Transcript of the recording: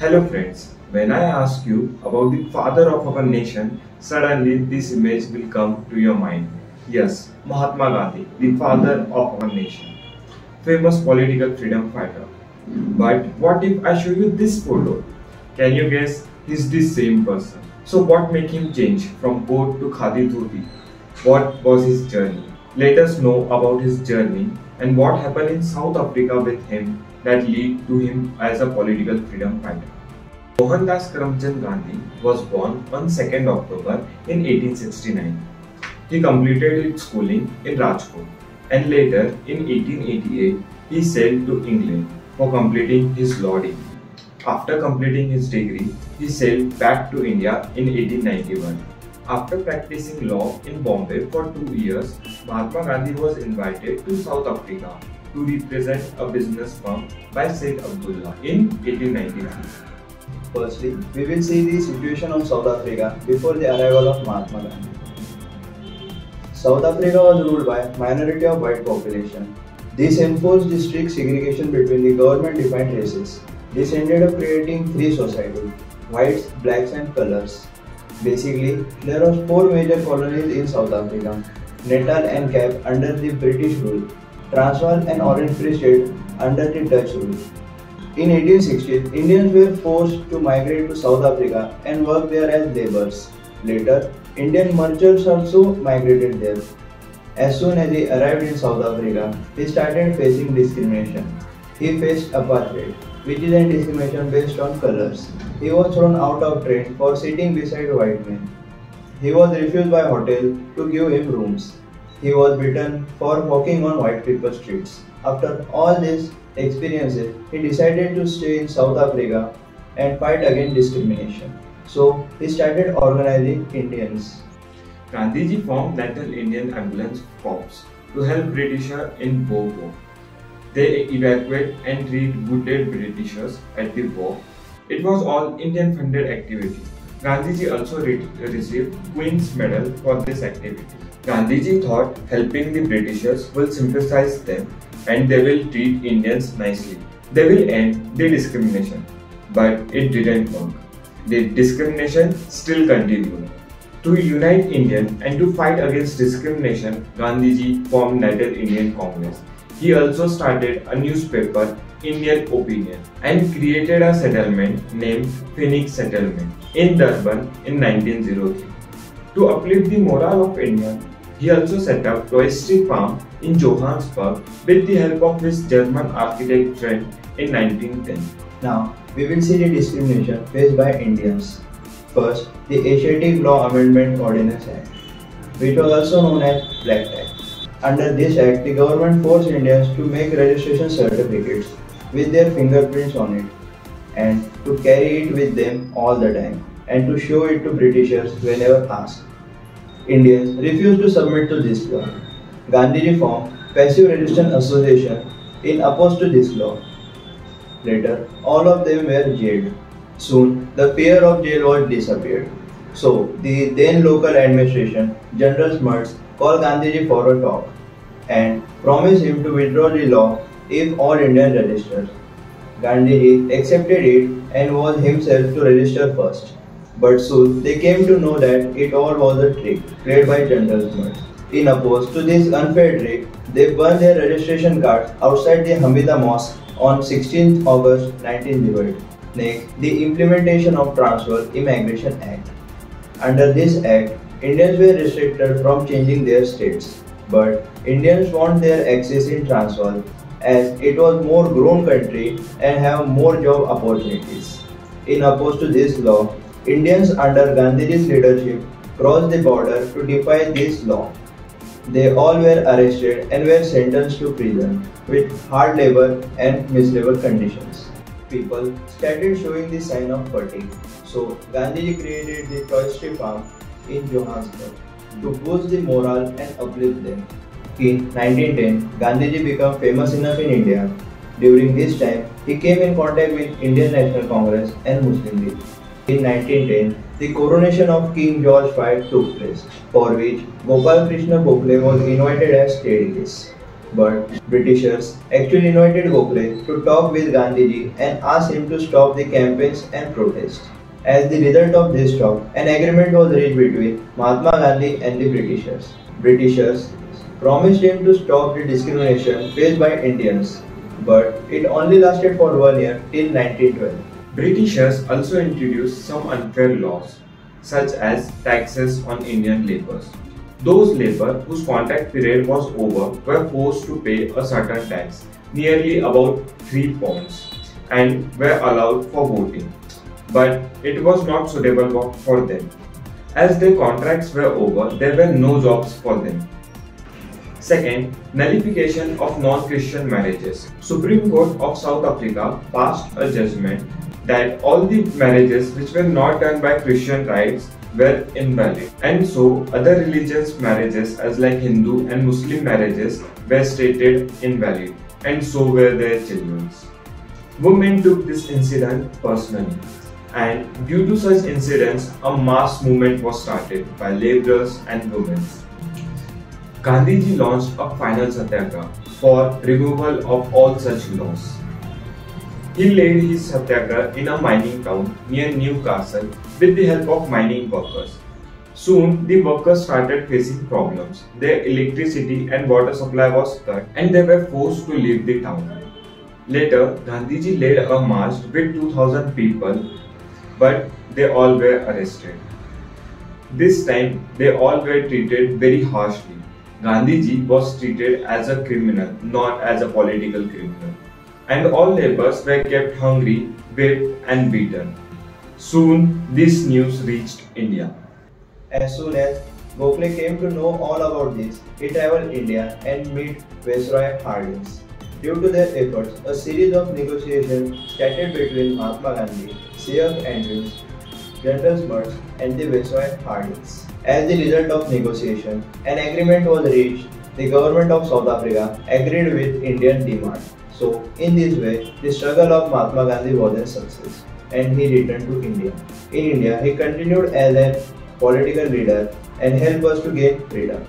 Hello friends, when I ask you about the father of our nation, suddenly this image will come to your mind. Yes, Mahatma Gandhi, the father of our nation. Famous political freedom fighter. But what if I show you this photo? Can you guess he's the same person? So what made him change from coat to khadi dhoti? What was his journey? Let us know about his journey and what happened in South Africa with him that lead to him as a political freedom fighter. Mohandas Karamchand Gandhi was born on 2nd October in 1869. He completed his schooling in Rajkot and later in 1888 he sailed to England for completing his law degree. After completing his degree, he sailed back to India in 1891. After practicing law in Bombay for two years, Mahatma Gandhi was invited to South Africa to represent a business firm by Sheikh Abdullah in 1893. Firstly, we will see the situation of South Africa before the arrival of Mahatma Gandhi. South Africa was ruled by a minority of white population. This enforced strict segregation between the government-defined races. This ended up creating three societies, whites, blacks and colors. Basically, there were four major colonies in South Africa, Natal and Cape under the British rule, Transvaal and Orange Free State under the Dutch rule. In 1860s, Indians were forced to migrate to South Africa and work there as laborers. Later, Indian merchants also migrated there. As soon as he arrived in South Africa, he started facing discrimination. He faced apartheid, which is a discrimination based on colors. He was thrown out of train for sitting beside white men. He was refused by hotel to give him rooms. He was beaten for walking on white people streets. After all these experiences, he decided to stay in South Africa and fight against discrimination. So he started organizing Indians. Gandhiji formed National Indian Ambulance Corps to help Britishers in Boer They evacuate and treat wounded Britishers at the war. It was all Indian funded activity. Gandhiji also re received Queen's Medal for this activity. Gandhiji thought helping the Britishers will sympathize them and they will treat Indians nicely. They will end the discrimination. But it didn't work. The discrimination still continued. To unite Indians and to fight against discrimination, Gandhiji formed National Indian Congress. He also started a newspaper, Indian Opinion, and created a settlement named Phoenix Settlement in Durban in 1903. To uplift the morale of India, he also set up Tolstoy Farm in Johannesburg with the help of his German architect friend in 1910. Now, we will see the discrimination faced by Indians. First, the Asiatic Law Amendment Ordinance Act, which was also known as Black Act. Under this act, the government forced Indians to make registration certificates with their fingerprints on it and to carry it with them all the time and to show it to Britishers whenever asked. Indians refused to submit to this law. Gandhi formed Passive Resistance Association in opposed to this law. Later, all of them were jailed. Soon, the fear of jail was disappeared. So, the then local administration, General Smuts, called Gandhiji for a talk and promised him to withdraw the law if all Indians registered. Gandhiji accepted it and was himself to register first. But soon they came to know that it all was a trick played by Smuts. In opposed to this unfair trick, they burned their registration cards outside the Hamidia Mosque on 16 August 1908. Next, the implementation of Transvaal Immigration Act. Under this act, Indians were restricted from changing their states, but Indians want their access in Transvaal as it was more grown country and have more job opportunities. In opposed to this law, Indians under Gandhiji's leadership crossed the border to defy this law. They all were arrested and were sentenced to prison with hard labor and miserable conditions. People started showing the sign of fatigue, so Gandhiji created the Tolstoy Farm in Johannesburg to boost the morale and uplift them. In 1910, Gandhiji became famous enough in India. During this time, he came in contact with Indian National Congress and Muslim League. In 1910, the coronation of King George V took place, for which Gopal Krishna Gokhale was invited as state guest. But Britishers actually invited Gokhale to talk with Gandhiji and asked him to stop the campaigns and protests. As the result of this talk, an agreement was reached between Mahatma Gandhi and the Britishers. Britishers promised him to stop the discrimination faced by Indians, but it only lasted for one year till 1912. Britishers also introduced some unfair laws, such as taxes on Indian labourers. Those labour whose contract period was over were forced to pay a certain tax, nearly about 3 pounds, and were allowed for voting. But it was not suitable for them. As their contracts were over, there were no jobs for them. Second, nullification of non-Christian marriages. Supreme Court of South Africa passed a judgment that all the marriages which were not done by Christian rites were invalid. And so other religions marriages as like Hindu and Muslim marriages were stated invalid and so were their children. Women took this incident personally and due to such incidents a mass movement was started by laborers and women. Gandhiji launched a final satyagraha for removal of all such laws. He laid his satyagraha in a mining town near Newcastle with the help of mining workers. Soon, the workers started facing problems. Their electricity and water supply was cut and they were forced to leave the town. Later, Gandhiji led a march with 2000 people, but they all were arrested. This time, they all were treated very harshly. Gandhiji was treated as a criminal, not as a political criminal and all laborers were kept hungry, whipped and beaten. Soon this news reached India. As soon as Gokhale came to know all about this, he traveled India and met Viceroy Hardinge. Due to their efforts, a series of negotiations started between Mahatma Gandhi, C.F. Andrews, General Smuts, and the Viceroy Hardinge. As the result of negotiation, an agreement was reached. The government of South Africa agreed with Indian demand. So, in this way, the struggle of Mahatma Gandhi was a success and he returned to India. In India, he continued as a political leader and helped us to gain freedom.